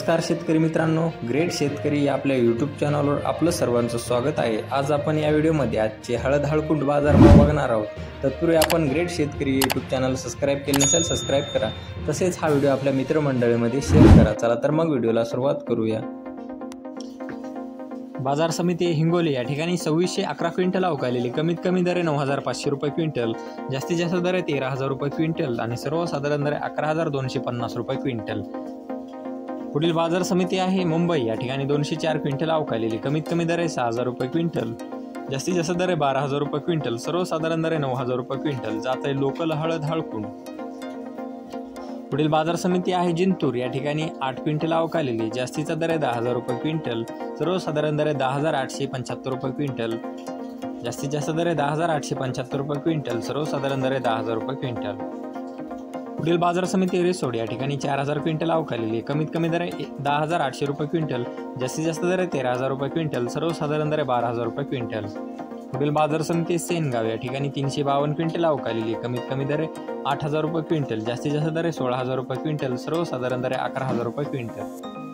नमस्कार शेतकरी मित्रांनो. ग्रेट शेतकरी या आपल्या यूट्यूब चॅनलवर आपलं सर्वांचं स्वागत आहे. आज आपण या व्हिडिओमध्ये आजचे हळद हळकुंड बाजार बघणार आहोत. तत्पूर्वी आपण ग्रेट शेतकरी यूट्यूब चॅनल सबस्क्राईब केले नसेल सबस्क्राईब करा. तसेच हा व्हिडिओ आपल्या मित्रमंडळीमध्ये शेअर करा. चला तर मग व्हिडिओला सुरुवात करूया. बाजार समिती हिंगोली या ठिकाणी सव्वीसशे अकरा क्विंटल अवकालेली कमीत कमी दरे नऊ हजार पाचशे रुपये क्विंटल. जास्तीत जास्त दरे तेरा हजार रुपये क्विंटल आणि सर्वसाधारण दरे अकरा हजार दोनशे पन्नास रुपये क्विंटल. पुढील बाजार समिती आहे मुंबई. या ठिकाणी दोनशे चार क्विंटल अवकालेली कमीत कमी दर आहे सहा हजार रुपये क्विंटल. जास्तीत जास्त दर आहे बारा हजार रुपये क्विंटल. सर्वसाधारण दर आहे नऊ हजार रुपये क्विंटल. जात आहे लोकल हळद हळकून. पुढील बाजार समिती आहे जिंतूर. या ठिकाणी आठ क्विंटल अवकालेली. जास्तीचा दर आहे दहा हजार रुपये क्विंटल. सर्वसाधारण दर आहे दहा हजार आठशे पंच्याहत्तर रुपये क्विंटल. जास्तीत जास्त दर आहे दहा हजार आठशे पंच्याहत्तर रुपये क्विंटल. सर्वसाधारण दर आहे दहा हजार रुपये क्विंटल. पुढील बाजार समिती रेसोड या ठिकाणी चार हजार क्विंटल अवकालेली कमीत कमी दर दहा हजार आठशे रुपये क्विंटल जास्तीत जास्त दर आहे तेरा हजार रुपये क्विंटल सर्वसाधारण दर आहे बारा हजार रुपये क्विंटल. पुढील बाजार समिती सेनगाव या ठिकाणी तीनशे बावन्न क्विंटल अवकालेली कमीत कमी दर आहे आठ हजार रुपये क्विंटल जास्तीत जास्त दर आहे सोळा हजार रुपये क्विंटल सर्वसाधारण दर आहे अकरा हजार रुपये क्विंटल.